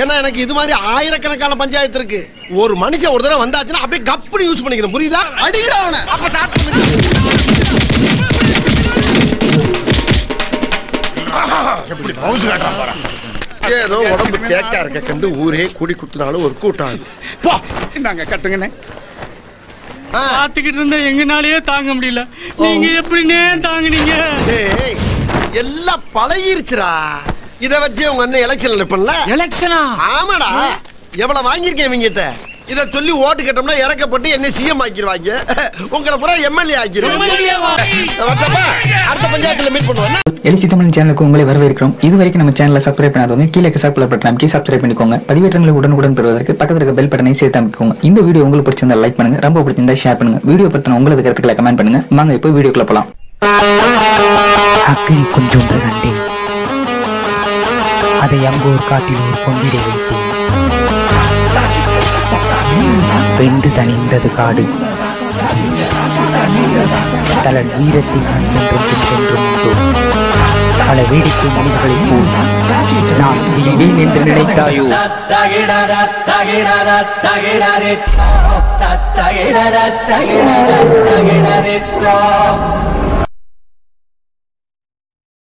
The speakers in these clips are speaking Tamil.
ஏன்னா எனக்கு இது மாதிரி ஆயிரக்கணக்கான பஞ்சாயத்து இருக்கு. ஒரு மனுஷன் ஒரு தடவை வந்தாச்சுன்னா அப்படியே கப்புனு யூஸ் பண்ணிக்கணும். புரியுதா? அடிக்கடா அவனை. அப்ப ஸ்டார்ட் பண்ணு எப்படி ஏதோ உடம்பு தேக்கா இருக்க கண்டு ஊரே கூடி குத்துனாலும் ஒரு கூட்டம். போ. இந்தாங்க கட்டுங்கண்ணே. ஆ, பார்த்துக்கிட்டு இருந்தா எங்கனாலயே தாங்க முடியல. நீங்க எப்படின்னே தாங்குனீங்க? டேய், எல்லாம் பழகிருச்சுடா. இத வச்சு உங்க அண்ணன் எலெக்ஷன்ல நிப்பல எலெக்ஷனா ஆமாடா. எவ்வளவு வாங்கியிருக்கேன் இவங்கிட்ட? இத சொல்லி ஓட்டு கேட்டோம்னா இறக்கப்பட்டு என்ன சிஎம் ஆக்கிடுவாங்க உங்களை பூரா எம்எல்ஏ ஆக்கிடுவாங்க? அடுத்த பஞ்சாயத்துல மீட் பண்ணுவோம். எலிசி தமிழ் சேனலுக்கு உங்களை வரவேற்கிறோம். இது வரைக்கும் நம்ம சேனலை சப்ஸ்கிரைப் பண்ணாதவங்க கீழே சப்ஸ்கிரைப் பட்டன் அமைக்கி சப்ஸ்கிரைப் பண்ணிக்கோங்க. பதிவேற்றங்களை உடனுக்குடன் பெறுவதற்கு பக்கத்தில் இருக்க பெல் பட்டனை சேர்த்து அமைக்கோங்க. இந்த வீடியோ உங்களுக்கு பிடிச்சிருந்தா லைக் பண்ணுங்க. ரொம்ப பிடிச்சிருந்தா ஷேர் பண்ணுங்க. வீடியோ பத்தின உங்களது கருத்துக்களை கமெண்ட் பண்ணுங்க. வாங்க இப்போ வீடியோக்குள்ள போலாம். அக்கறை கொஞ்சொன்று கண்டேன். அதை அங்கோர் காட்டில் ஒரு கொண்டிட வைத்தேன். வெந்து தணிந்தது காடு. தலன் வீரத்தின் என்றும் சென்றும் பல வேடிக்கை மனிதர்களை போல் நான் என்று நினைத்தாயோ?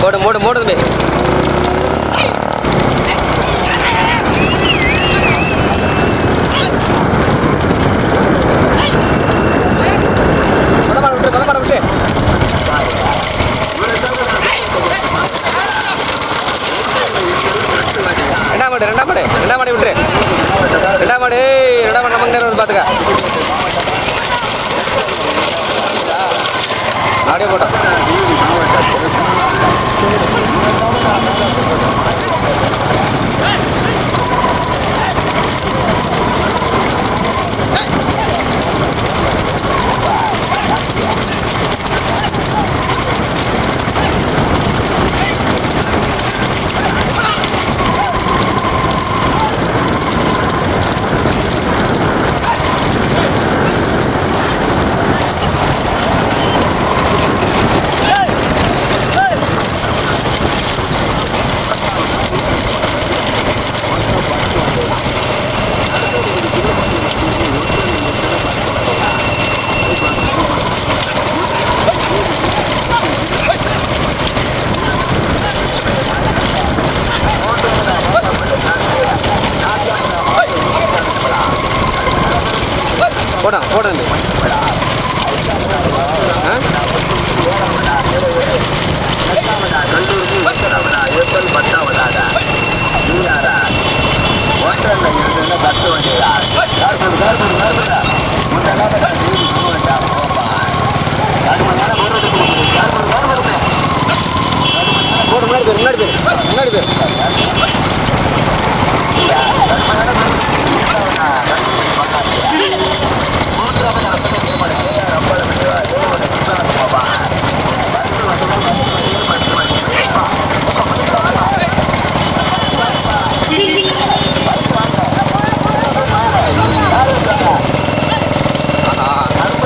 போடு போடு போடு தம்பி பதமாட விட்டு para usted. ரெண்டாம் மாடு ரெண்டாம் மாடு ரெண்டாம் மாடு விட்டுரு. ரெண்டாம் மாடு ரெண்டாம் மாடு நமக்கு நேரம் பார்த்துக்க. அப்படியே போட்டோம். பேர் முன்னாடி பேர்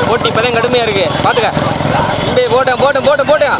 போட்டி இப்பதான் கடுமையா இருக்கு. பாத்துக்க. இம்பே போட்டேன் போட்டேன் போட்டேன் போட்டேன்.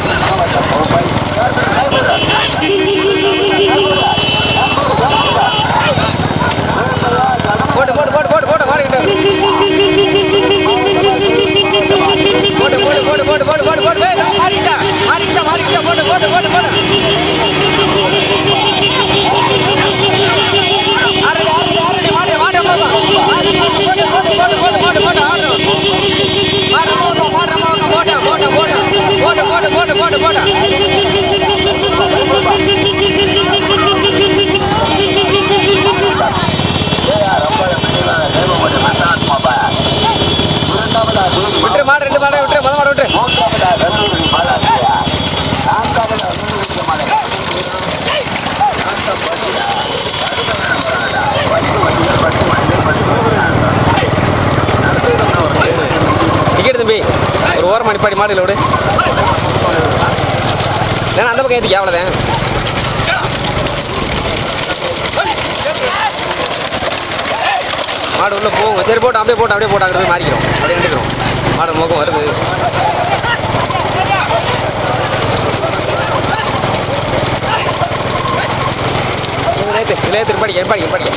இல்லைன்னா அந்த அவ்வளோதான் மாடு உள்ள போகும் சரி போட்டு அப்படியே போட்டு அப்படியே போட்டு அங்கே போய் மாறிக்கிறோம். அப்படியே நினைக்கிறோம் மாடு முகம் வருது நேற்று நேற்று படிக்க படிக்க படிக்க.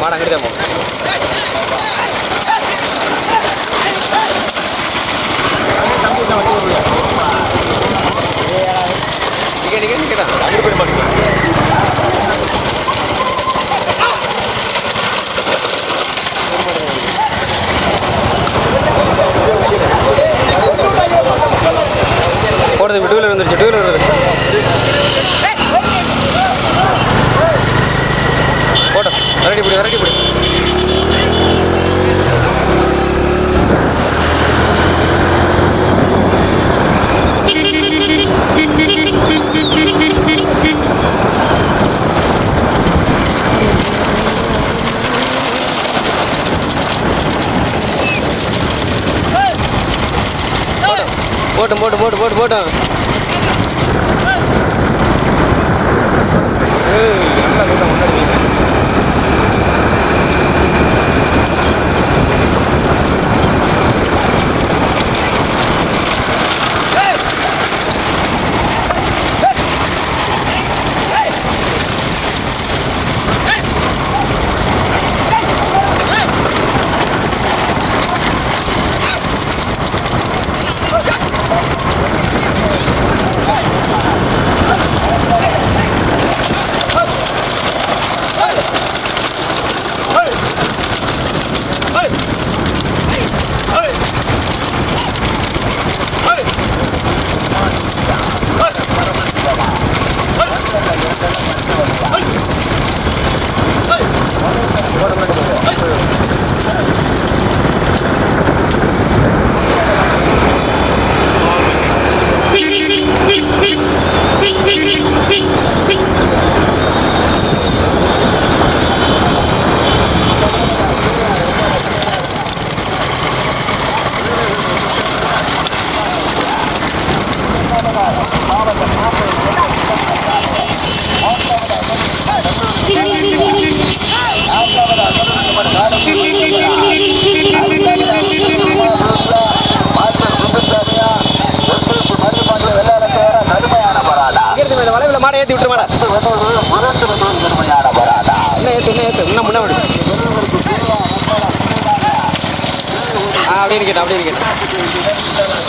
மாடு அங்கிட்டு தான் போகும். நிக்க நிக்க நிக்கடா அங்கிட்டு போய் பாருங்க போடுறது டூ வீலர் வந்துருச்சு டூ வீலர் வந்துருச்சு. போட்டோம் விரட்டி பிடி விரட்டி பிடி. இந்த வளைவுல ஏத்தி விட்டுரு மாடை இன்னும் ஏத்து இன்னும் ஏத்து இன்னும் முன்ன விடு ஆ அப்படியே இருக்கட்டும் இருக்கட்டும்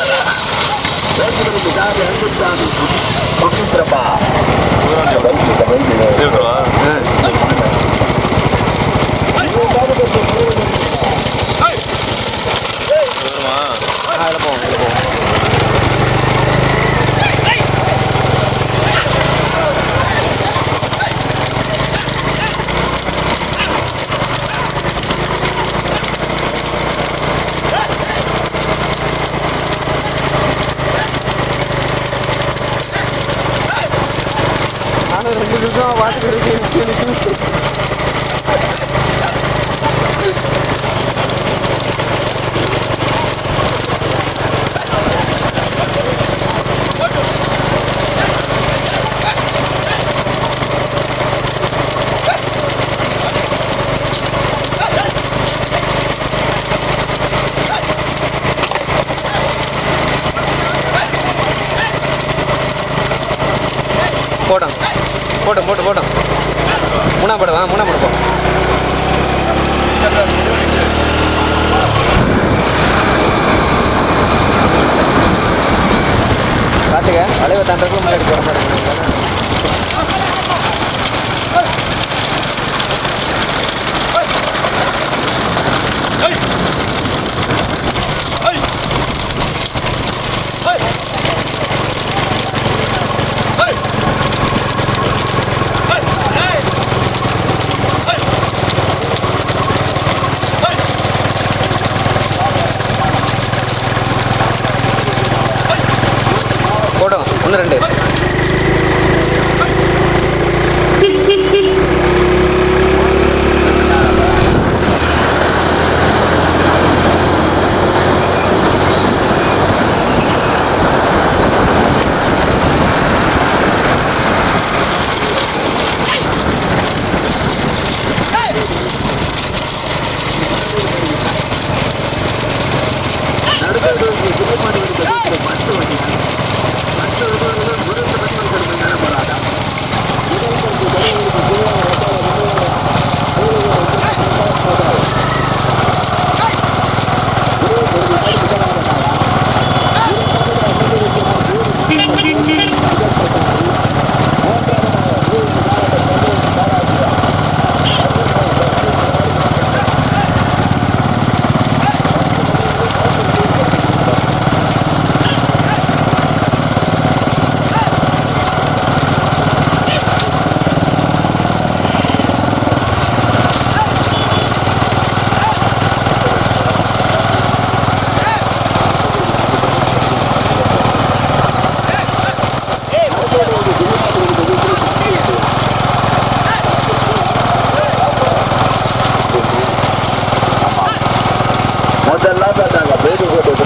တလာတာကဘယ်လိုလုပ်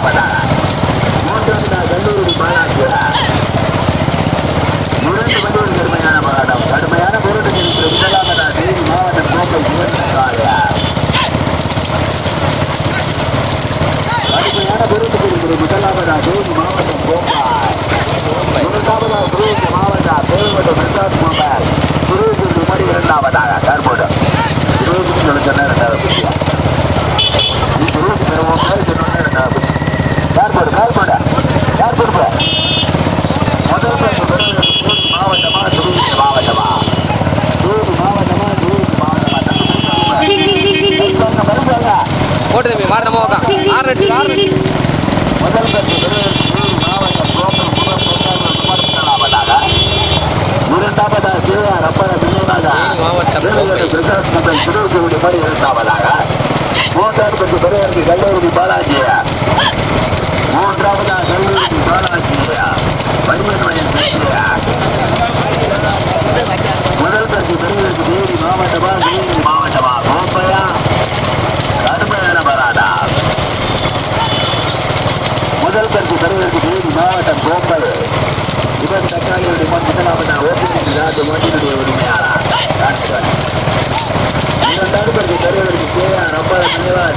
cámara. ரிசர்ச் மன்றல் சுடர்கோடி மாதிரி இரண்டாவதாக மூன்றாவது பிறகு கல்லூரி பாலாஜியா மூன்றாவதாக கல்லூரி பாலாஜியா வடிவன் மயன் முதல் பரிசு மாவட்டமாக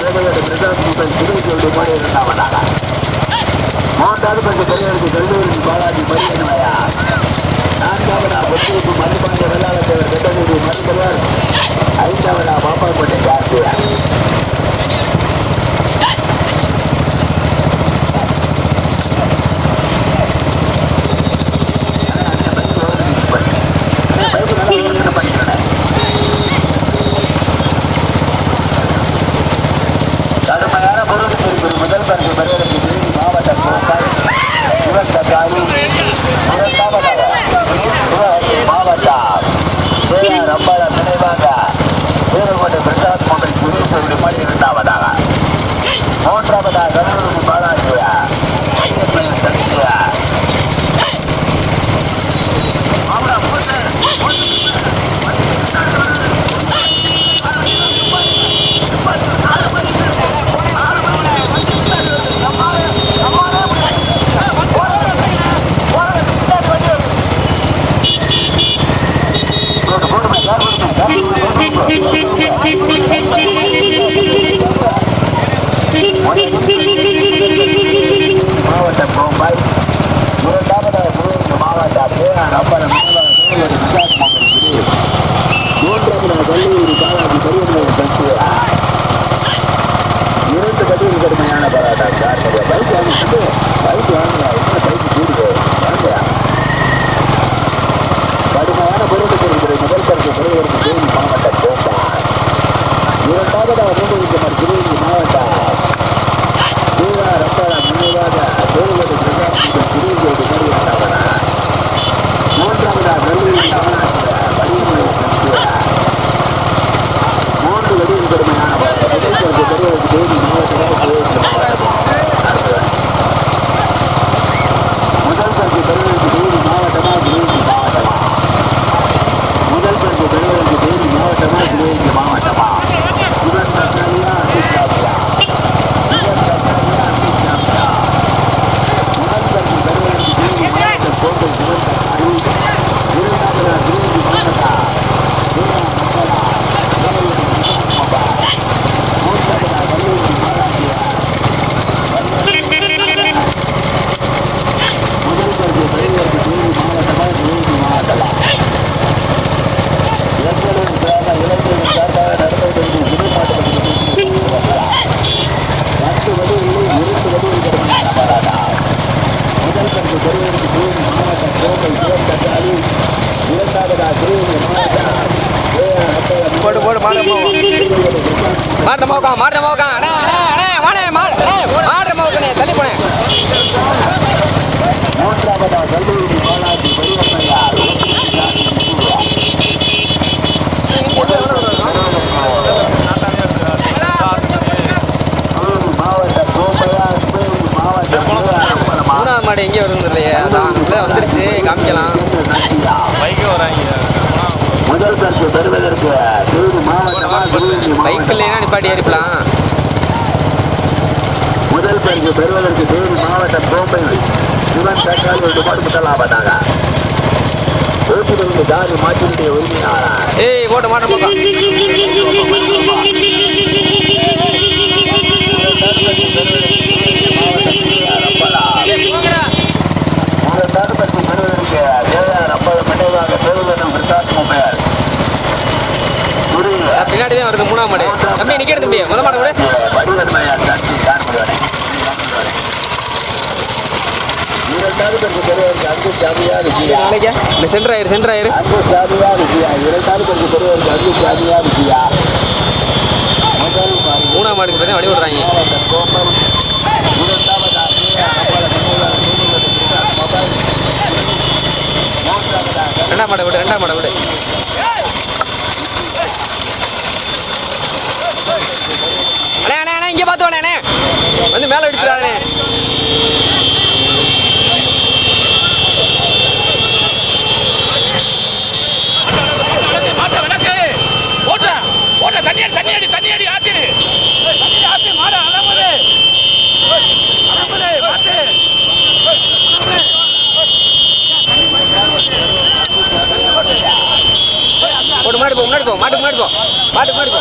வேலையோட பிரதாபன் திருவள்ளூர் போய் இருந்தாவனாக மூன்றாவது பஞ்ச பெரியவருக்கு கல்லூரி பாலாஜி பரிகணமையா நான்காவதா பொன்னிருப்பு மதுபாண்டிய வெள்ளாளத்தவர் கட்டணூர் மருத்துவர் பொறுப்பிலிருந்து ஜாதி மாற்றினுடைய உரிமையாளர் ஏய் போட்ட மாட்ட போட்டோம் உங்கள் தடுப்பற்றி பெறுவதற்கு ஏழாயிரம் ஐம்பது பெற்றதாக பெறுவதற்கு விசாரணம் பெயர் பின்னாடிதான் வருது மூணாம் மாடு தம்பி நிக்கிறது தம்பி முத மாடு கூட அன்பு சாமியா இருக்கியா இல்லையா இந்த சென்டர் ஆயிரு சென்டர் ஆயிரு அன்பு சாமியா இருக்கியா இரண்டாவது பெருக்கு பெரியவருக்கு அன்பு சாமியா இருக்கியா மூணாம் மாடுக்கு பார்த்தா வழி விடுறாங்க ரெண்டாம் மாடை விடு ரெண்டாம் மாடை விடு அண்ணா அண்ணா இங்கே பார்த்து வாண்ணே மாட்டுக்கு மாட்டுக்கு மாட்டுக்கு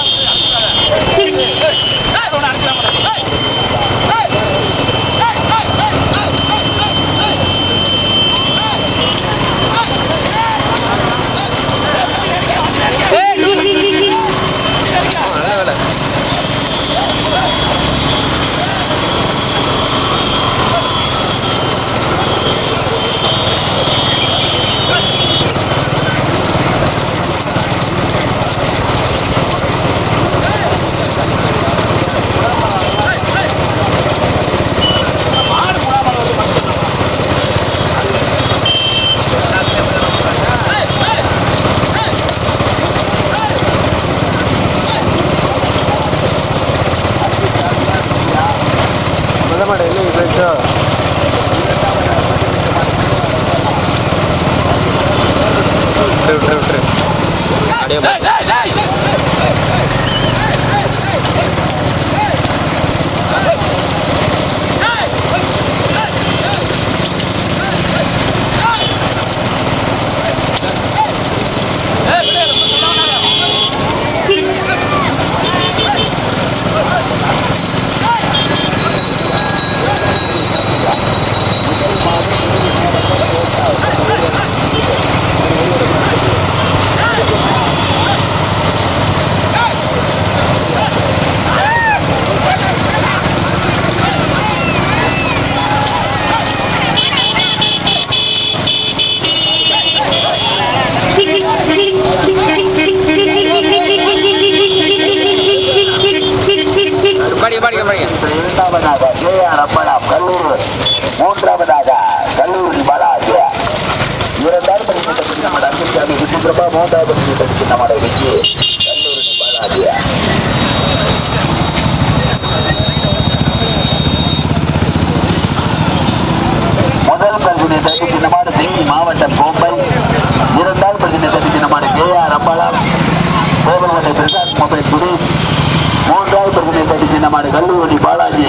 பகுதி கல்லூரி பாலாஜி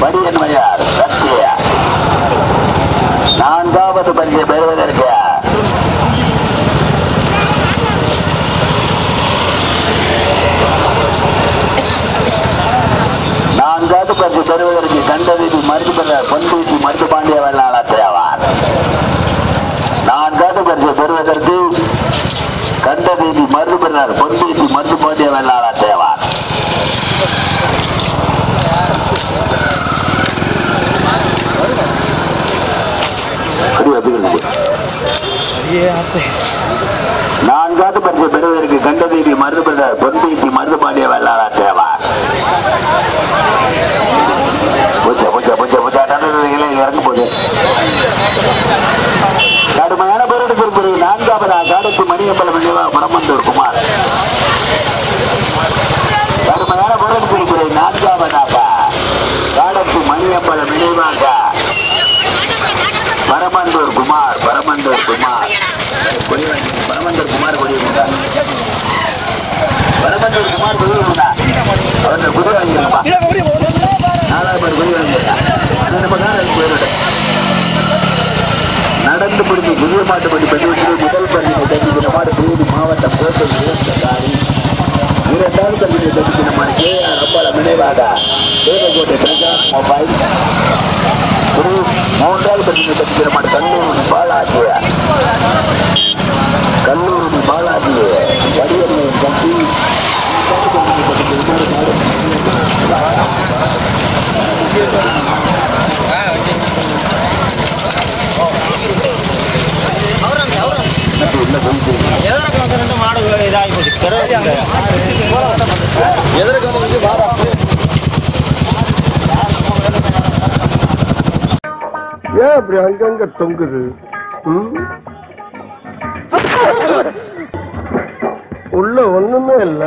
படியன்மையார் சத்யா நான்காவது பரிசை பெறுவதற்கு நான்காவது பரிசு பெறுவதற்கு கண்டவீதி மருத்துவ பொன்வீதி மருத்து பாண்டிய வெள்ளாள தேவார் நான்காவது பரிசு பெறுவதற்கு கண்டவீதி மருத்துவர் பொன்வீதி மருத்து பாண்டிய வெள்ளாள தேவார் சரி, வந்துகிறது. நான்காவது பரிசு பெறுவதற்கு கண்டவீதி மருத்துவர் பொன்வீதி மருத்து பாண்டிய வெள்ளாள தேவார் பூஜை பூஜை பூஜை பூஜை. நடந்ததுகளே இறங்க போகுது கடுமையான பேரெடுப்பு பிறகு நான்காவதா காடத்து மணியம்பலம் குமார் கடுமையான பேரெடுப்பு பிறகு நான்காவதாக காடத்து மணியம்பலம் நினைவாக பரமந்தூர் குமார் பரமந்தூர் குமார் கொடியவன், பரமந்தூர் குமார் கொடியிருந்தார் பரமந்தூர் குமார் கொடியிருந்தார் அவர்கள் குதிரை வாங்கியிருப்பா நாலாவது பேர் போய் வாங்கியிருக்கா அது நம்ம தான் போயிடும் நடந்து முடிஞ்சு புதிய மாட்டு படி பெற்று முதல் பள்ளியை தகுதி மாடு புதிய மாவட்டம் கோட்டை இளந்தகாரி இரண்டாவது கல்வியை தகுதி மாடு கே ஆர் அப்பால நினைவாக தேவகோட்டை பிரகாஷ் மொபைல் மூன்றாவது கல்வியை தகுதி மாடு கல்லூரி பாலாஜி கல்லூரி பாலாஜி வடிவமை கட்டி ஏன் அப்படி அங்கங்க தொங்குது? உள்ள ஒண்ணுமே இல்ல.